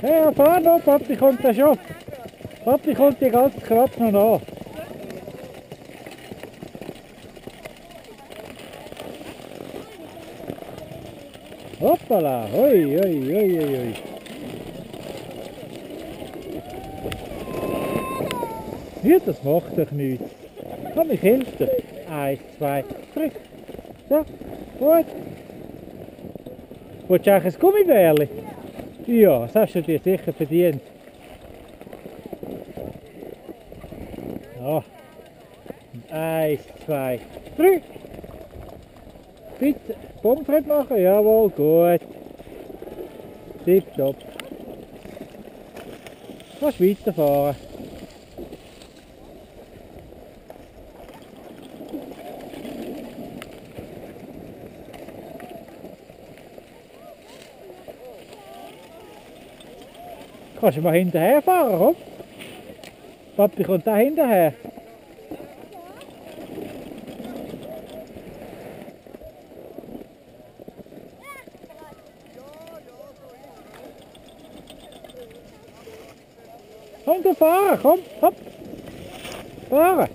fahr, fahr noch, Papi kommt da schon. Papi kommt die ganze Kraft noch nach. Hoppala, oi, oi, oi, oi, oi. Ja, das macht doch nichts. Komm, ich helfe dir. Eins, zwei, drei. So, gut. Willst du eigentlich ein Gummibärli? Ja, das hast du dir sicher verdient. Ja. Eins, zwei, drei. Bitte, Pommes machen? Jawohl, gut. Tipptopp. Kannst weiterfahren. Kannst du mal hinterher fahren, komm? Papi kommt da hinterher. Komm, du fahren, komm, hopp. Fahren.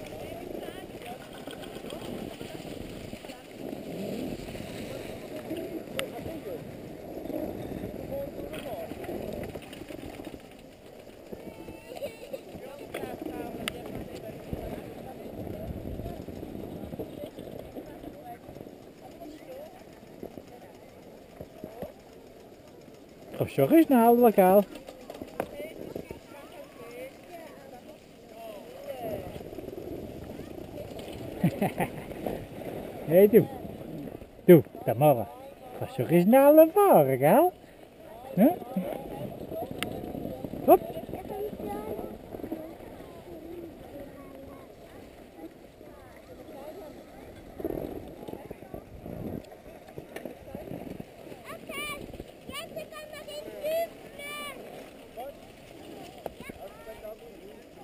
Komm schon ein schneller, gell? hey du. Du, Tamara. Kannst schon ein schneller fahren, gell?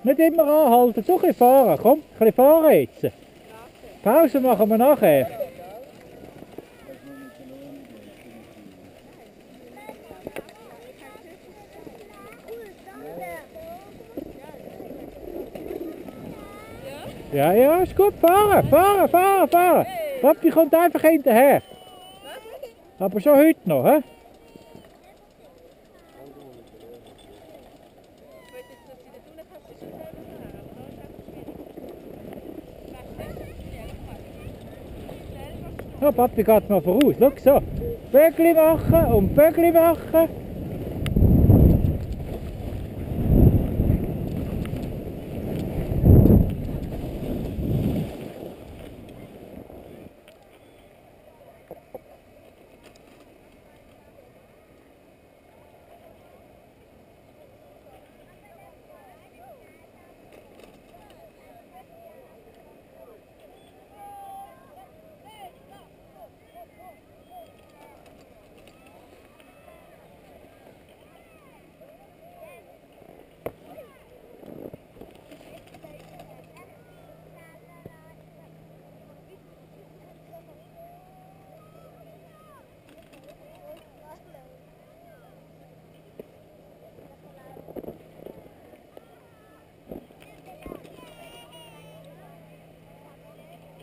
Nicht immer anhalten, so ein bisschen fahren. Komm, ein bisschen fahren jetzt. Pause machen wir nachher. Ja, ja, ist gut. Fahren, fahren, fahren, fahren. Papi kommt einfach hinterher. Aber schon heute noch, hä? Ja, Papi geht mal voraus. Schau so. Bögli machen und Bögli machen.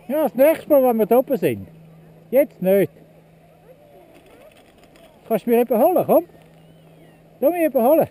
Ja, das nächste Mal, wenn wir da oben sind. Jetzt nicht. Kannst du mich überholen, komm. Du mich überholen.